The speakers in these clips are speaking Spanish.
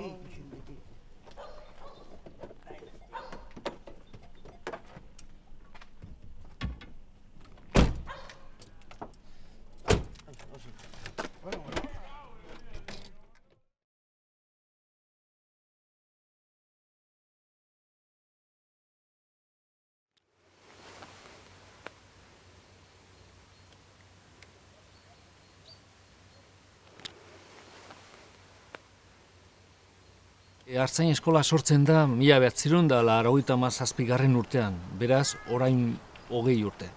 Oh. Artzain eskola sortzen da mila behatzerun da laragoita mazazpigarren urtean, beraz orain hogei urte.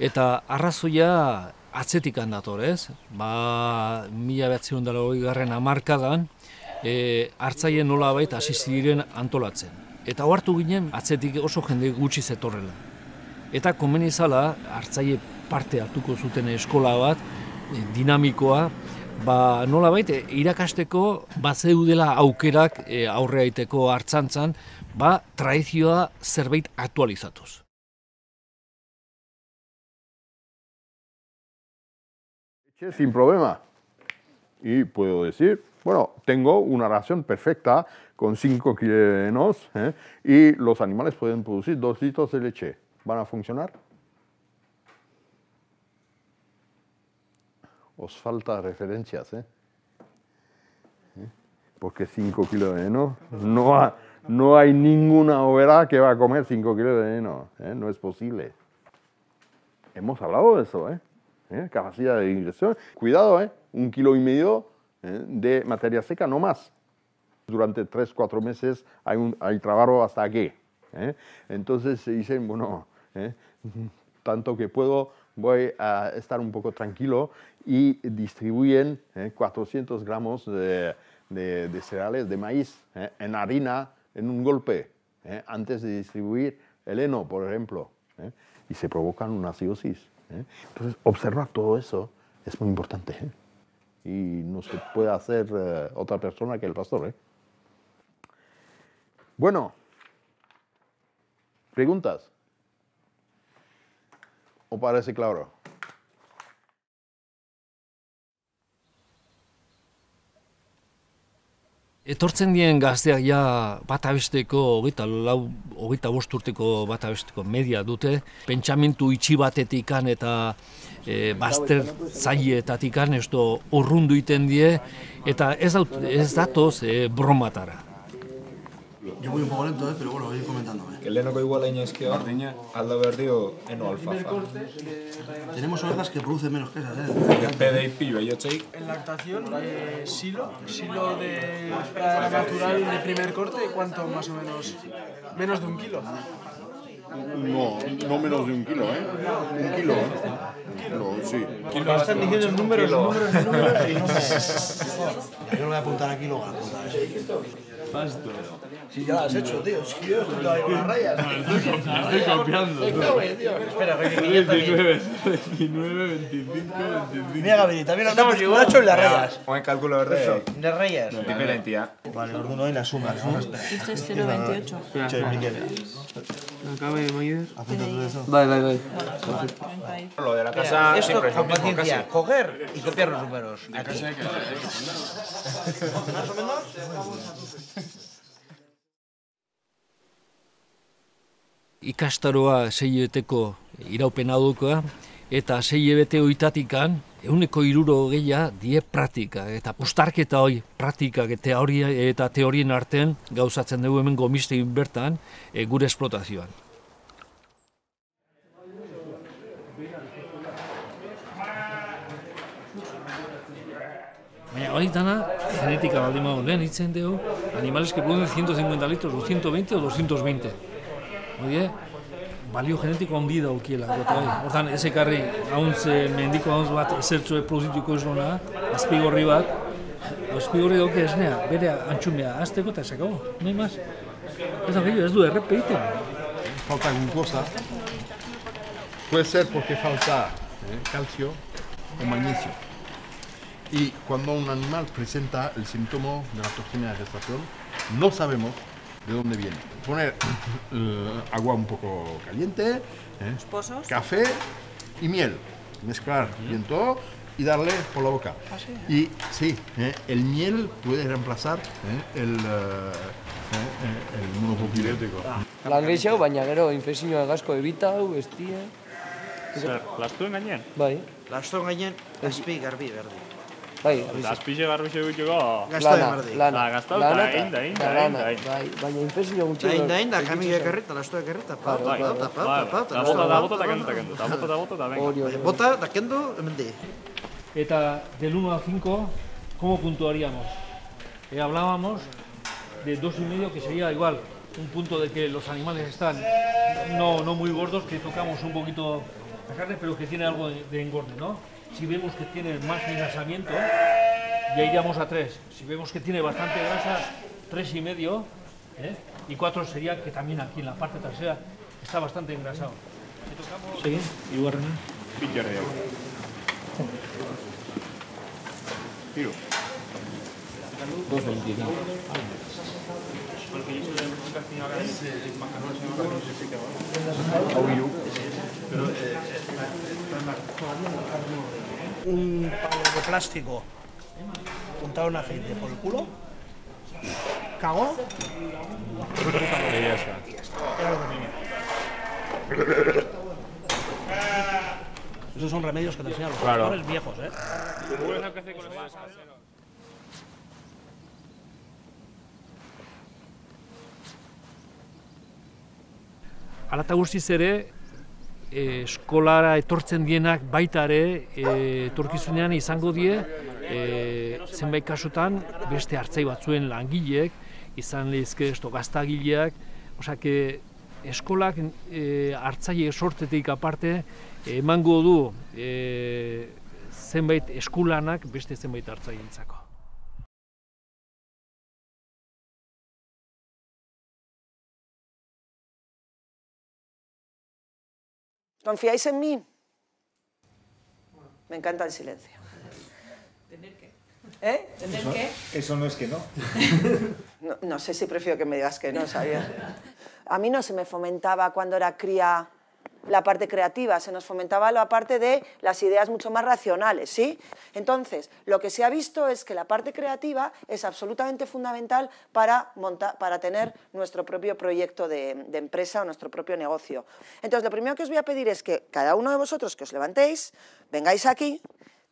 Eta arrazoia atzetik handator, ez? Ba, mila behatzerun da laragoita garren amarkadan, e, hartzaien nola baita hasi ziren antolatzen. Eta hartu ginen atzetik oso jende gutxi zetorrela. Eta komeni zala, hartzaile parte hartuko zuten eskola bat, e, dinamikoa, ba, nola baita, irakasteko bat zeudela aukerak e, aurre aiteko hartzantzan, ba, tradizioa zerbait aktualizatuz. Sin problema. Y puedo decir, bueno, tengo una ración perfecta con 5 kilos ¿eh? y los animales pueden producir 2 litros de leche. ¿Van a funcionar? Os falta referencias, ¿eh? ¿Eh? Porque 5 kilos de heno, no, no hay ninguna overa que va a comer 5 kilos de heno, ¿eh? no es posible. Hemos hablado de eso, ¿eh? ¿Eh? Capacidad de ingreso. Cuidado, ¿eh? Un kilo y medio ¿eh? de materia seca, no más. Durante tres, cuatro meses hay, un, hay trabajo hasta aquí. ¿eh? Entonces se dicen, bueno, tanto que puedo voy a estar un poco tranquilo y distribuyen 400 gramos de, cereales de maíz en harina en un golpe, antes de distribuir el heno, por ejemplo, y se provocan una cirrosis. Entonces, observar todo eso es muy importante y no se puede hacer eh, otra persona que el pastor. ¿eh? Bueno, ¿preguntas? ¿O parece claro? Etortzen dien gazteak ja bat abesteko, hogeita lau, hogeita bost urteko bat abesteko media dute, pentsamentu itxi batetikan eta e, bazter zaietatikan, ez urrundu iten die, eta ez, daut, ez datoz e, bromatara. Yo voy un poco lento, ¿eh? pero bueno, voy comentando. ¿eh? Que lehenoko igual hain eskio, aldo behar dio eno alfafa. Tenemos ovejas que producen menos que esas, ¿eh? PDI pillo, ayotzeik. En lactación, eh, silo, silo de para natural de primer corte, ¿cuánto más o menos? Menos de un kilo. No, no menos de un kilo, ¿eh? Un kilo, ¿eh? Un kilo, sí. Kilo, están diciendo números, números, números, y no sé. Yo lo voy a apuntar aquí luego. a apuntar eso. Pasto. Si ya lo has hecho, tío. Es que yo he juntado ahí unas rayas. Estoy copiando. En. Espera, que que ya 19, 19, 25, 25. Mira, Gabriel, también andamos igualacho en las rayas. Buen cálculo, ¿verdad? De rayas. Diferencia. Vale, orduno ahí las sumas, ¿no? Esto es 0,28. Che, Miquel. Acabe de Maider. Apunta todo eso. Vale, vale, vale. Lo de la casa Esto siempre es lo con mismo, casi. paciencia, coger y copiar los números. Aquí. Ikastaroa sei hilabeteko iraupena dukoa, eta sei hilabete hoitatikan, euneko iruro gehiago die praktika. Eta ustarketa hoi praktikak eta, teoria, eta teorien artean gauzatzen dugu hemen gomistegin bertan e, gure esplotazioan. Baina hori dana, genetika baldin lehen hitzen dugu, animales que producen 150 litros, o 120 o 220. Oie, balio genetiko handi daukiela. Bai, hortan ez ekarri hauntze mendiko hauntz bat ezertxo produituko ez duna, azpigorri bat, azpigorri dauke esnea, bere antxumea, azteko eta esakabo, nahi maz. Ez da gehiago, ez du errepe egiten. Falta glucosa. Puede ser porque falta ¿eh? calcio o magnesio. Y cuando un animal presenta el síntoma de la toxina de gestación, no sabemos de dónde viene. Poner eh, agua un poco caliente, ¿eh? Pozos. café y miel. Mezclar bien todo y darle por la boca. Y sí, ¿eh? el miel puede reemplazar ¿eh? el, eh, eh, el monopropilético. Lan gehiago, baina gero infekzioa gasko ebitau, bestia. Zer, lastuen gainean? Bai, Lasto gainen, azpi garbi berdi. Bai. Azpixe garbixe gutxeko... Gazta de Lana. Ah, gaztau Lana eta egin da, egin da, eta egin da, lana, egin da. Bai, baina infekzio gutxi. Da inda inda, kami ekarrita, lasto ekarrita, pauta, pauta, pauta, pauta. da bota, da bota, da kendu, da kendu, da bota, da bota, da venga. Bota, da kendo, hemen di. Eta del 1 al 5, ¿cómo puntuaríamos? Eh, hablábamos de dos y medio, que sería igual un punto de que los animales están no, no muy gordos, que tocamos un poquito la carne, pero que tiene algo de, de engorde, ¿no? Si vemos que tiene más engrasamiento, ya iríamos a tres. Si vemos que tiene bastante grasa, tres y medio, ¿eh? y cuatro sería que también aquí en la parte trasera está bastante engrasado. Sí, igual René. Pitxerriak. Hiru. Un palo de plástico untado en aceite por el culo. Cagó. Y ya está. Era lo que tenía. Esos son remedios que te enseñan los Claro. doctores viejos, ¿eh? Hala eta guztiz ere, e, eskolara etortzen dienak baita ere, e, etorkizunean izango die, e, zenbait kasutan beste hartzai batzuen langileek, izan lehizke esto gaztagileak, que eskolak e, hartzaile sortetik aparte emango du e, zenbait eskulanak beste zenbait hartzaileentzako. ¿Confiáis en mí? Me encanta el silencio. ¿Tener qué? ¿Eh? ¿Tener qué? Eso no es que no. No, no sé si prefiero que me digas que no, ¿sabías? A mí no se me fomentaba cuando era cría la parte creativa, se nos fomentaba la parte de las ideas mucho más racionales, ¿sí? Entonces, lo que se ha visto es que la parte creativa es absolutamente fundamental para, monta- para tener nuestro propio proyecto de, empresa o nuestro propio negocio. Entonces, lo primero que os voy a pedir es que cada uno de vosotros que os levantéis, vengáis aquí,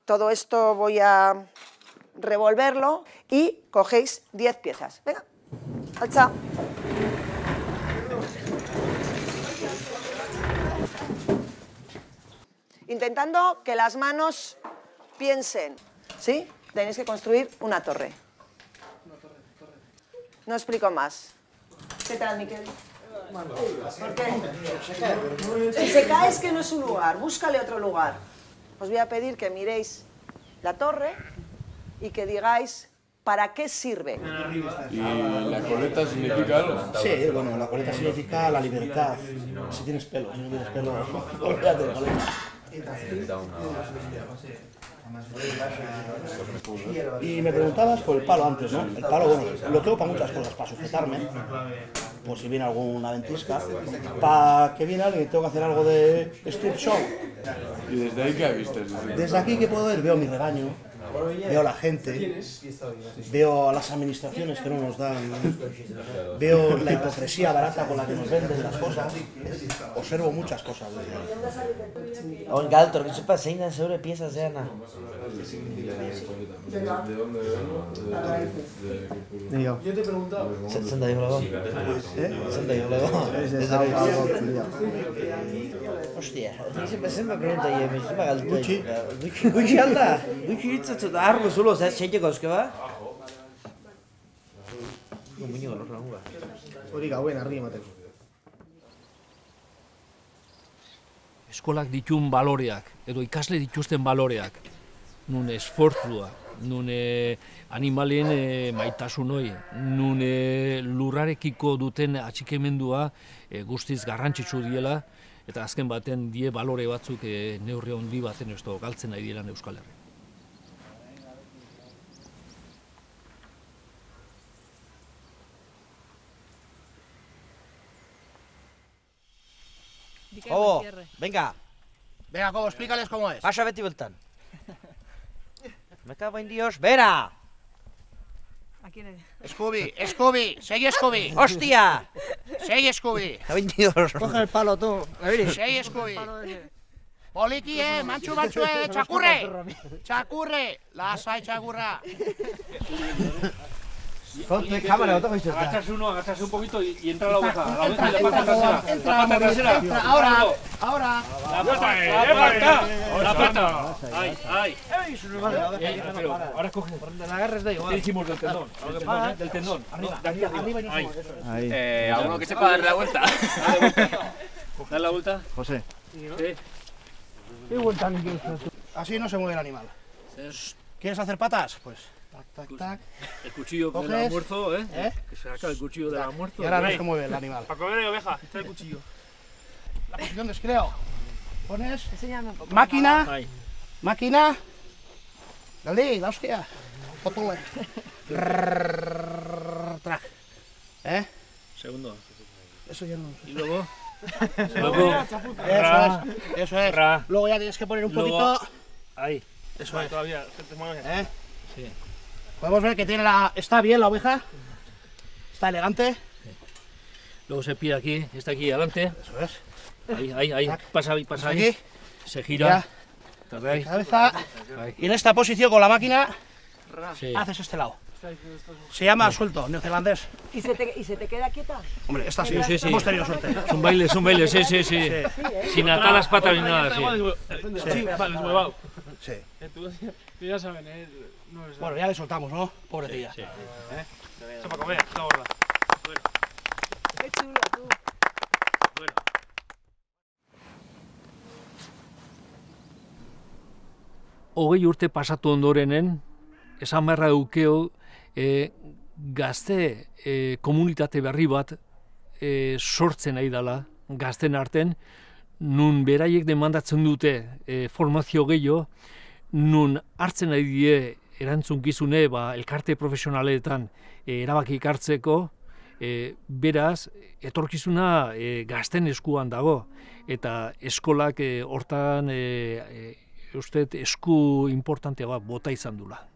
todo esto voy a revolverlo y cogéis 10 piezas. Venga, alza. Intentando que las manos piensen, ¿sí? Tenéis que construir una torre. No explico más. ¿Qué tal, Miquel? ¿Por qué? Si se cae es que no es un lugar, búscale otro lugar. Os voy a pedir que miréis la torre y que digáis para qué sirve. ¿Y la coleta significa algo? Sí, bueno, la coleta significa la libertad. Si tienes pelo, si no tienes pelo, olvídate de coleta. Y me preguntabas por el palo antes, ¿no? El palo, bueno, lo tengo para muchas cosas, para sujetarme, por si viene alguna ventisca, para que viene alguien y tengo que hacer algo de strip show. ¿Y desde ahí qué vistes? Desde aquí que puedo ver, veo mi rebaño, veo a la gente, veo a las administraciones que no nos dan, veo la hipocresía barata con la que nos venden las cosas, observo muchas cosas. On galtor, que sepa zein da zeure pieza zeana. Z- Zen da igolego? Zen da igolego? Ez da Hostia, zenba zenba pregunta hie, zenba galtu. Gutxi. Gutxi ez da argo zulo, ez seiteko euske ba? Muñigo, lor lan uga. Hori gauen, argi. Eskolak ditun baloreak, edo ikasle dituzten baloreak. Nun esfortzua, nun animalien e, maitasun hori, nun e, lurrarekiko duten atxikemendua e, eh, guztiz garrantzitsu diela, eta azken baten die balore batzuk e, neurri handi baten ez galtzen nahi dira Euskal Herria. Kobo, venga, Venga, Cobo, explícales cómo es. pasa beti beltan. Me cago en Dios, bera! ¿A quién es? Scooby, Scooby, sigue Scooby, Hostia! sigue Scooby, en Dios. coge el palo tú, sigue Scooby. Poliki, eh, mantxu batzue, txakurre, txakurre, lasai txakurra. Cámara. Agacharse uno, agacharse un poquito y, y entra la oveja. La oveja y la pata trasera. La pata trasera. Ahora, ahora. La pata, la pata. La pata. Ay, ay. Pero ahora coge. La agarres de igual. ¿Qué hicimos del tendón? ¿eh? Del tendón. Arriba, arriba, arriba y no Ahí. Eh, a uno que sepa dar la vuelta. Dale la vuelta. José. Sí. ¿Qué vuelta ni quieres? Así no se mueve el animal. ¿Quieres hacer patas? Pues tac, tac, tac. El cuchillo del almuerzo, ¿eh? ¿eh? Que se saca el cuchillo del almuerzo. Y ahora Ahí. se mueve el animal. Para comer hay oveja, está el cuchillo. La posición de escreo. Pones Enséñame un poco. máquina, Ahí. máquina. Dale, la hostia. Potole. Track. ¿Eh? Segundo. Eso ya no. Y luego. luego. Eso es. Eso es. Ra. Luego ya tienes que poner un Luego- poquito. Ahí. Eso es. Todavía. ¿Eh? Sí. Podemos ver que tiene la. Está bien la oveja. Está elegante. Luego se pide aquí, está aquí adelante. Eso es. Ahí, ahí, ahí. Pasa ahí, pasa ahí. Aquí. Se gira. Ahí. Cabeza. Y en esta posición con la máquina Sí. haces este lado. Se llama suelto, neozelandés. ¿Y se te, y se te queda quieta? Hombre, esta sí. Sí, sí. Hemos tenido suerte. Es un baile, es un baile, sí, sí, sí. Sin atar las patas ni nada, sí. Sí, vale. Sí. Eh, tú- tú ya saben, eh. No Bueno, ya le soltamos, ¿no? Pobrecilla. Sí, Eso para comer, está gorda. Qué chulo, tú. Hogei urte pasatu ondorenen, esan beharra eukeo, e, gazte e, komunitate berri bat e, sortzen ari dela, gazten arten, nun beraiek demandatzen dute e, formazio gehiago, nun hartzen ari die erantzunkizune ba, elkarte profesionaletan e, erabaki hartzeko, e, beraz, etorkizuna e, gazten eskuan dago, eta eskolak e, hortan e, e, uste esku importantea bota izan dula.